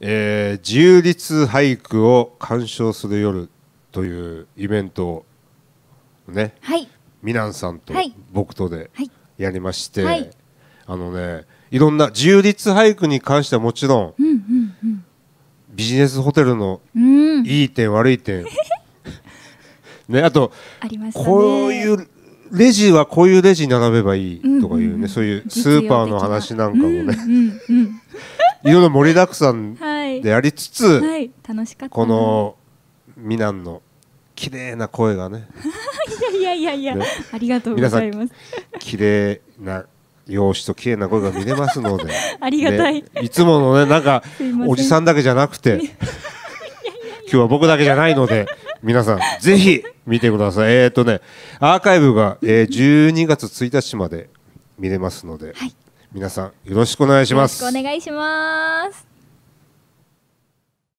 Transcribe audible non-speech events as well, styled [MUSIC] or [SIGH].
えー自由律俳句を鑑賞する夜というイベントをねはい。ミナンさんとはい。僕とではい。やりまして、はい。あのねいろんな自由律俳句に関してはもちろんうんうんビジネスホテルのうん。うんいい点悪い点。[LAUGHS] ねあとこういうレジはこういうレジに並べばいいとかいうね、うんうんうん。そういうスーパーの話なんかもね、うんうんうんいろいろ盛りだくさんはいでありつつ、はい。楽しかったな。このミナンの綺麗な声がね。[LAUGHS] いやいやいやいね。やありがとうございます。綺麗な容姿と綺麗な声が見れますので。[LAUGHS] ありがたい。ねいつものねなんかおじさんだけじゃなくて [LAUGHS] 今日は僕だけじゃないので皆さんぜひ見てください。えっ、とねアーカイブが、えー12月1日まで見れますので、はい皆さんよろしくお願いします。よろしくお願いします。